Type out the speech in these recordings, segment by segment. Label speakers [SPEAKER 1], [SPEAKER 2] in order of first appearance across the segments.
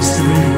[SPEAKER 1] through.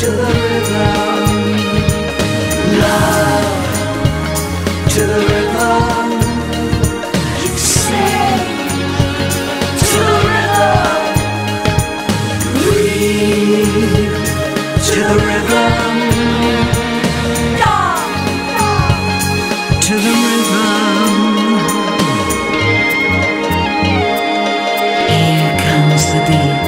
[SPEAKER 1] to the rhythm. Love to the rhythm. to the rhythm. To the rhythm. Here comes the beat.